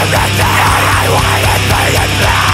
everything I want is being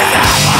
Yeah.